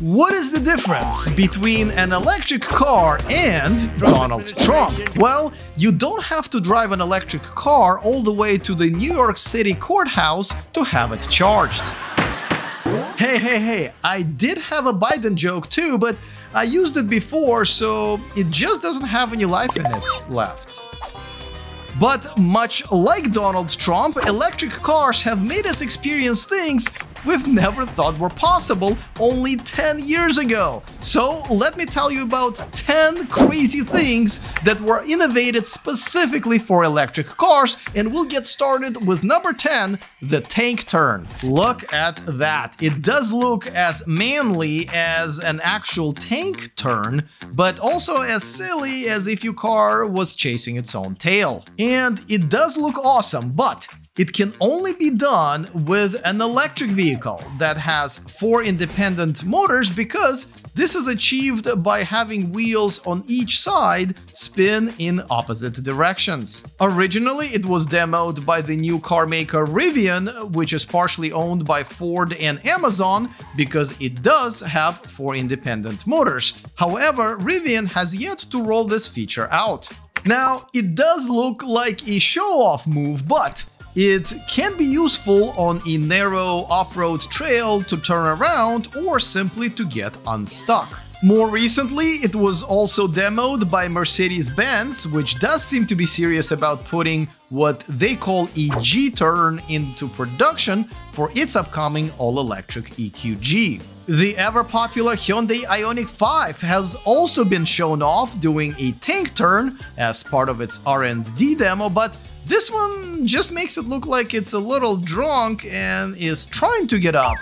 What is the difference between an electric car and Donald Trump? Well, you don't have to drive an electric car all the way to the New York City courthouse to have it charged. Hey, hey, hey, I did have a Biden joke too, but I used it before, so it just doesn't have any life in it left. But much like Donald Trump, electric cars have made us experience things we've never thought were possible only 10 years ago. So let me tell you about 10 crazy things that were innovated specifically for electric cars and we'll get started with number 10, the tank turn. Look at that. It does look as manly as an actual tank turn, but also as silly as if your car was chasing its own tail. And it does look awesome, but it can only be done with an electric vehicle that has four independent motors because this is achieved by having wheels on each side spin in opposite directions. Originally, it was demoed by the new car maker Rivian, which is partially owned by Ford and Amazon because it does have four independent motors. However, Rivian has yet to roll this feature out. Now, it does look like a show-off move, but it can be useful on a narrow off-road trail to turn around or simply to get unstuck. More recently, it was also demoed by Mercedes-Benz, which does seem to be serious about putting what they call a G-turn into production for its upcoming all-electric EQG. The ever-popular Hyundai Ioniq 5 has also been shown off doing a tank turn as part of its R&D demo, but this one just makes it look like it's a little drunk and is trying to get up,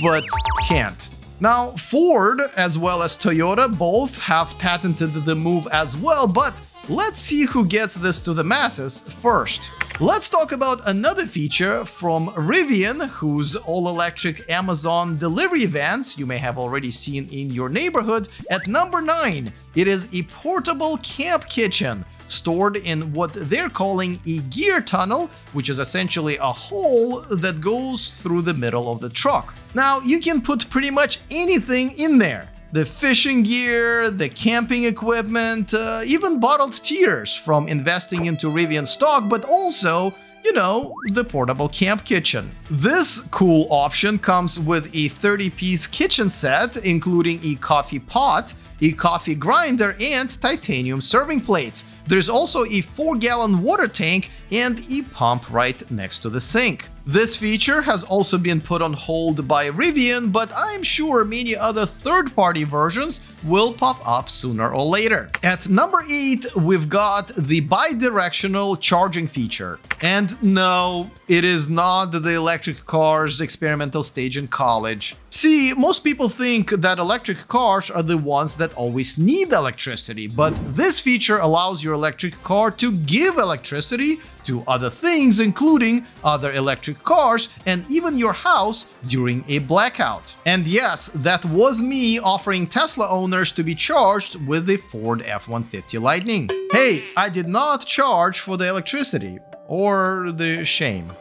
but can't. Now, Ford as well as Toyota both have patented the move as well, but let's see who gets this to the masses first. Let's talk about another feature from Rivian, whose all-electric Amazon delivery vans you may have already seen in your neighborhood. At number 9, it is a portable camp kitchen stored in what they're calling a gear tunnel, which is essentially a hole that goes through the middle of the truck. Now, you can put pretty much anything in there. The fishing gear, the camping equipment, uh, even bottled tears from investing into Rivian stock, but also you know, the portable camp kitchen. This cool option comes with a 30-piece kitchen set, including a coffee pot, a coffee grinder, and titanium serving plates. There's also a 4-gallon water tank and a pump right next to the sink. This feature has also been put on hold by Rivian, but I'm sure many other third-party versions will pop up sooner or later. At number 8, we've got the bi-directional charging feature. And no, it is not the electric car's experimental stage in college. See, most people think that electric cars are the ones that always need electricity, but this feature allows your electric car to give electricity to other things, including other electric cars and even your house during a blackout. And yes, that was me offering Tesla owners to be charged with the Ford F-150 Lightning. Hey, I did not charge for the electricity, or the shame.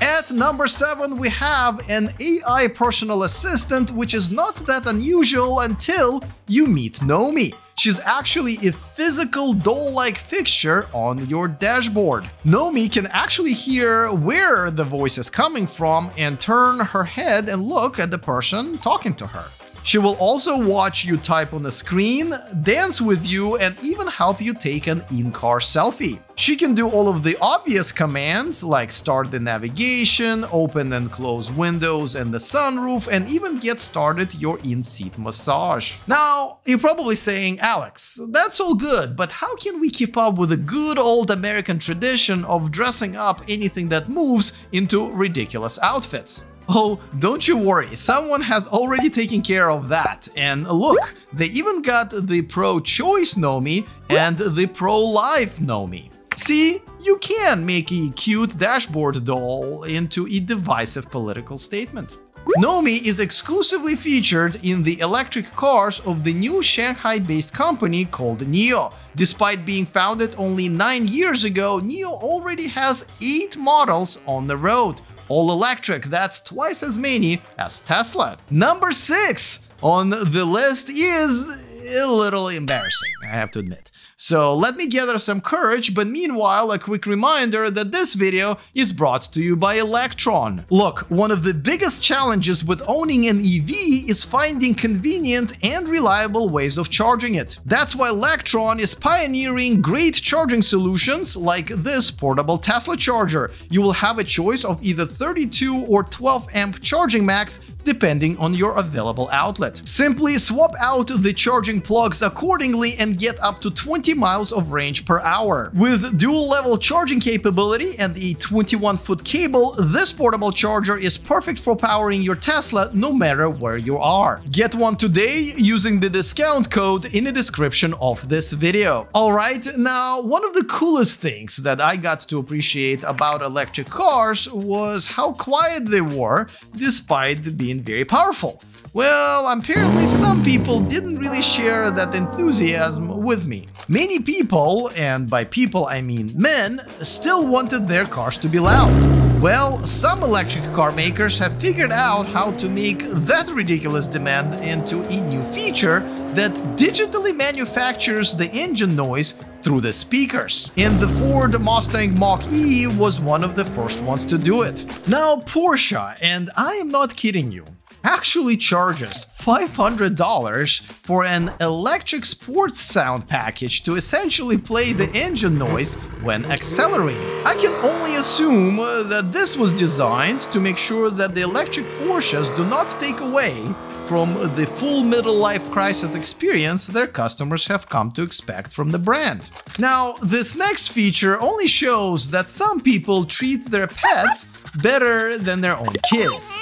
At number 7 we have an AI personal assistant which is not that unusual until you meet Nomi. She's actually a physical doll-like fixture on your dashboard. Nomi can actually hear where the voice is coming from and turn her head and look at the person talking to her. She will also watch you type on the screen, dance with you, and even help you take an in-car selfie. She can do all of the obvious commands like start the navigation, open and close windows and the sunroof, and even get started your in-seat massage. Now, you're probably saying, Alex, that's all good, but how can we keep up with the good old American tradition of dressing up anything that moves into ridiculous outfits? Oh, don't you worry, someone has already taken care of that. And look, they even got the pro-choice Nomi and the pro-life Nomi. See, you can make a cute dashboard doll into a divisive political statement. Nomi is exclusively featured in the electric cars of the new Shanghai-based company called NIO. Despite being founded only 9 years ago, NIO already has 8 models on the road, all electric, that's twice as many as Tesla. Number 6. on the list is a little embarrassing, I have to admit. So let me gather some courage, but meanwhile a quick reminder that this video is brought to you by Lectron. Look, one of the biggest challenges with owning an EV is finding convenient and reliable ways of charging it. That's why Lectron is pioneering great charging solutions like this portable Tesla charger. You will have a choice of either 32 or 12 amp charging max depending on your available outlet. Simply swap out the charging plugs accordingly and get up to 20 miles of range per hour. With dual level charging capability and a 21 foot cable, this portable charger is perfect for powering your Tesla no matter where you are. Get one today using the discount code in the description of this video. Alright, now one of the coolest things that I got to appreciate about electric cars was how quiet they were despite being very powerful. Well, apparently some people didn't really share that enthusiasm with me. Many people, and by people I mean men, still wanted their cars to be loud. Well, some electric car makers have figured out how to make that ridiculous demand into a new feature that digitally manufactures the engine noise through the speakers. And the Ford Mustang Mach-E was one of the first ones to do it. Now Porsche, and I am not kidding you, actually charges $500 for an electric sports sound package to essentially play the engine noise when accelerating. I can only assume uh, that this was designed to make sure that the electric Porsches do not take away from the full middle life crisis experience their customers have come to expect from the brand. Now, this next feature only shows that some people treat their pets better than their own kids.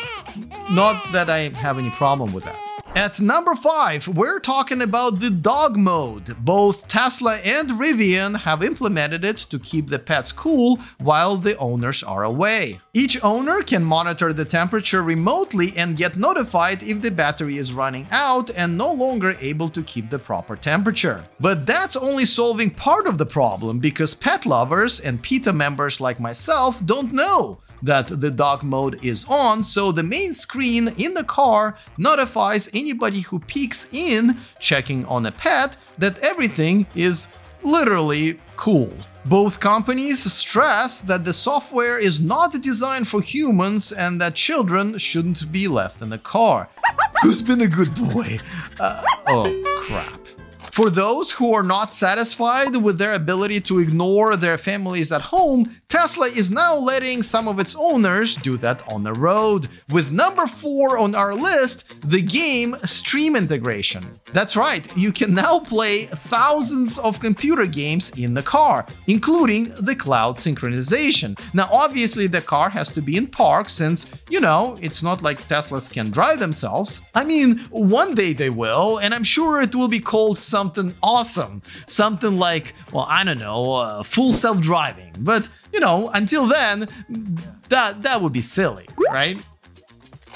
Not that I have any problem with that. At number 5, we're talking about the dog mode. Both Tesla and Rivian have implemented it to keep the pets cool while the owners are away. Each owner can monitor the temperature remotely and get notified if the battery is running out and no longer able to keep the proper temperature. But that's only solving part of the problem because pet lovers and PETA members like myself don't know that the dog mode is on, so the main screen in the car notifies anybody who peeks in checking on a pet that everything is literally cool. Both companies stress that the software is not designed for humans and that children shouldn't be left in the car. Who's been a good boy? Uh, oh, crap. For those who are not satisfied with their ability to ignore their families at home, Tesla is now letting some of its owners do that on the road. With number 4 on our list, the game Steam Integration. That's right, you can now play thousands of computer games in the car, including the cloud synchronization. Now obviously the car has to be in park since, you know, it's not like Teslas can drive themselves. I mean, one day they will, and I'm sure it will be called some something awesome. Something like, well, I don't know, uh, full self-driving. But, you know, until then, that, that would be silly, right?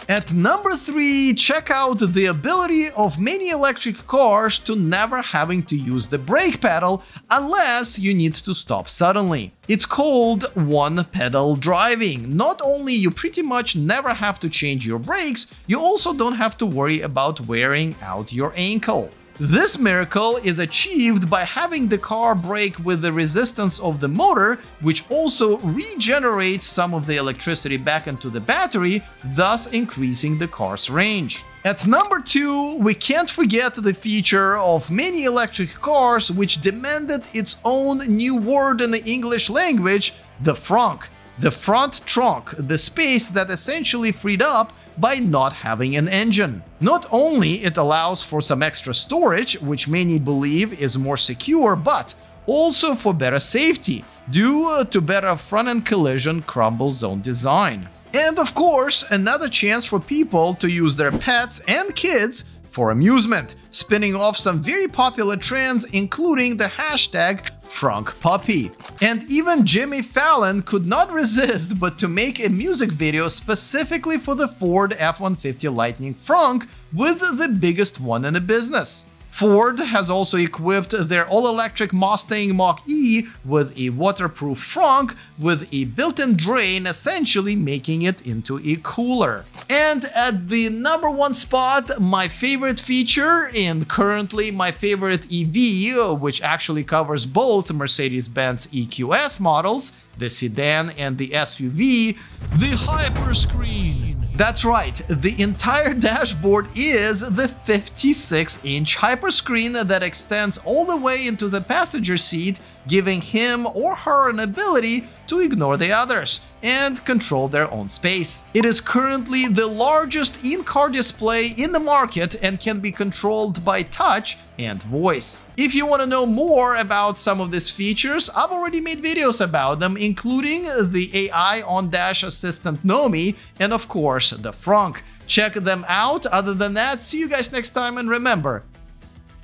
At number 3, check out the ability of many electric cars to never having to use the brake pedal unless you need to stop suddenly. It's called one pedal driving. Not only you pretty much never have to change your brakes, you also don't have to worry about wearing out your ankle. This miracle is achieved by having the car brake with the resistance of the motor, which also regenerates some of the electricity back into the battery, thus increasing the car's range. At number 2, we can't forget the feature of many electric cars which demanded its own new word in the English language, the frunk. The front trunk, the space that essentially freed up by not having an engine. Not only it allows for some extra storage, which many believe is more secure, but also for better safety, due uh, to better front-end collision crumble zone design. And of course, another chance for people to use their pets and kids for amusement, spinning off some very popular trends including the hashtag Frunk Puppy. And even Jimmy Fallon could not resist but to make a music video specifically for the Ford F-150 Lightning Frunk with the biggest one in the business. Ford has also equipped their all-electric Mustang Mach-E with a waterproof frunk with a built-in drain, essentially making it into a cooler. And at the number one spot, my favorite feature and currently my favorite EV, which actually covers both Mercedes-Benz EQS models, the sedan and the SUV, the Hyperscreen. That's right, the entire dashboard is the 56-inch hyperscreen that extends all the way into the passenger seat, giving him or her an ability to ignore the others and control their own space. It is currently the largest in-car display in the market and can be controlled by touch and voice. If you want to know more about some of these features, I've already made videos about them, including the AI on-dash assistant Nomi and of course the Frunk. Check them out. Other than that, see you guys next time and remember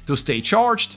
to stay charged.